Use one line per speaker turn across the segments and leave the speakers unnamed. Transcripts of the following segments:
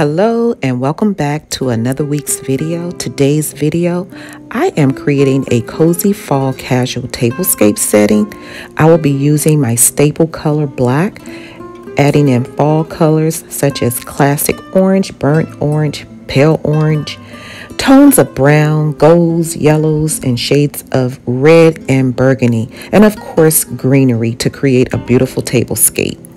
Hello and welcome back to another week's video. Today's video, I am creating a cozy fall casual tablescape setting. I will be using my staple color black, adding in fall colors such as classic orange, burnt orange, pale orange, tones of brown, golds, yellows, and shades of red and burgundy, and of course greenery to create a beautiful tablescape.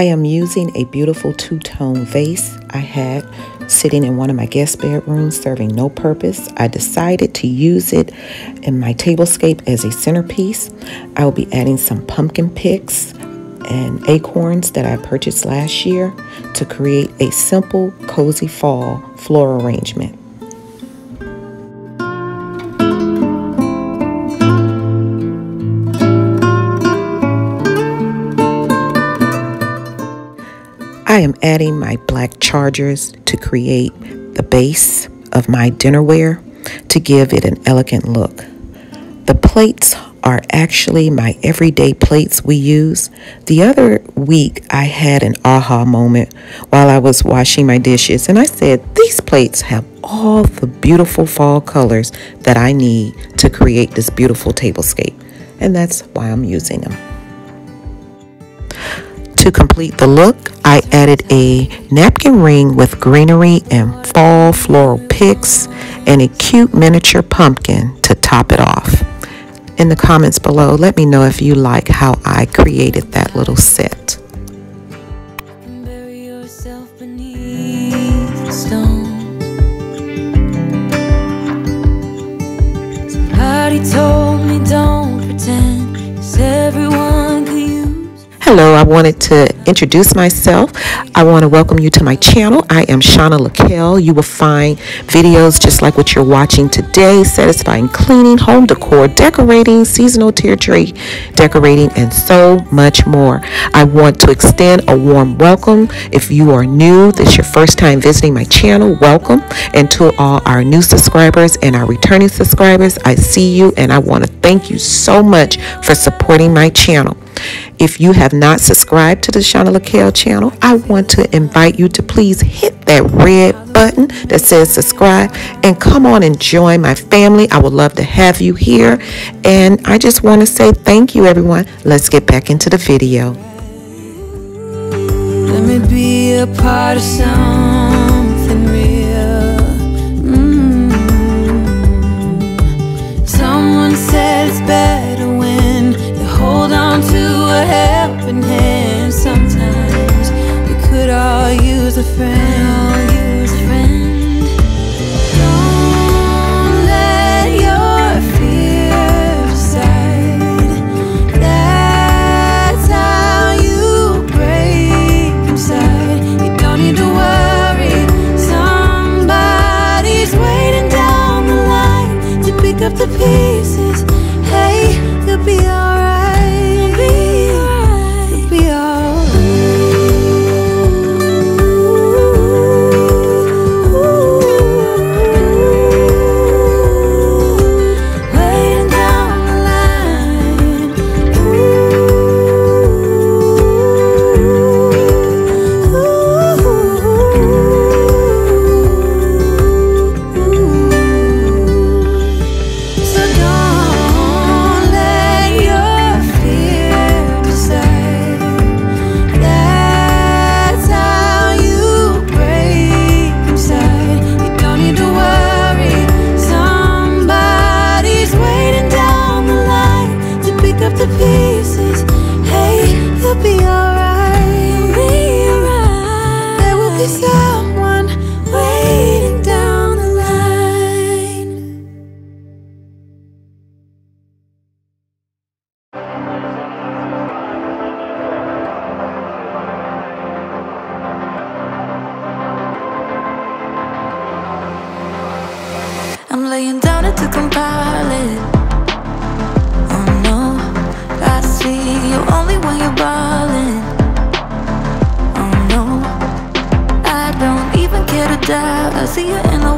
I am using a beautiful two-tone vase I had sitting in one of my guest bedrooms serving no purpose. I decided to use it in my tablescape as a centerpiece. I will be adding some pumpkin picks and acorns that I purchased last year to create a simple, cozy fall floral arrangement. I am adding my black chargers to create the base of my dinnerware to give it an elegant look. The plates are actually my everyday plates we use. The other week, I had an aha moment while I was washing my dishes, and I said, These plates have all the beautiful fall colors that I need to create this beautiful tablescape, and that's why I'm using them. To complete the look, I added a napkin ring with greenery and fall floral picks and a cute miniature pumpkin to top it off. In the comments below, let me know if you like how I created that little set. Wanted to introduce myself. I want to welcome you to my channel. I am Shanna Lakale. You will find videos just like what you're watching today, satisfying cleaning, home decor, decorating, seasonal tree decorating, and so much more. I want to extend a warm welcome. If you are new, this is your first time visiting my channel, welcome. And to all our new subscribers and our returning subscribers, I see you and I want to thank you so much for supporting my channel. If you have not subscribed to the Shanna Lakale channel, I want to invite you to please hit that red button that says subscribe and come on and join my family. I would love to have you here. And I just want to say thank you, everyone. Let's get back into the video. Let me be a part of something real. Sometimes. We could all use a friend
laying down it to compile it. Oh no, I see you only when you're ballin'. Oh no, I don't even care to die. I see you in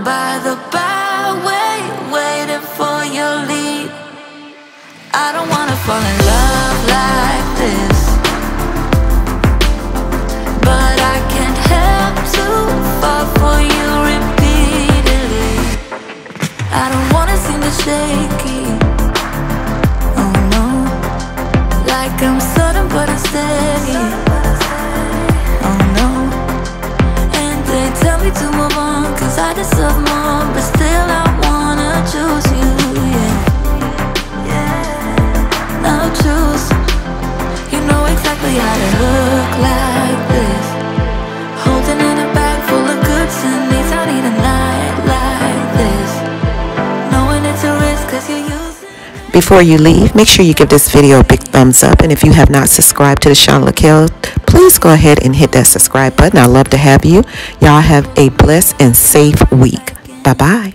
By the byway, waiting for your lead. I don't wanna fall in love
Before you leave, make sure you give this video a big thumbs up. And if you have not subscribed to the Shanna Lakale, please go ahead and hit that subscribe button. i love to have you. Y'all have a blessed and safe week. Bye bye.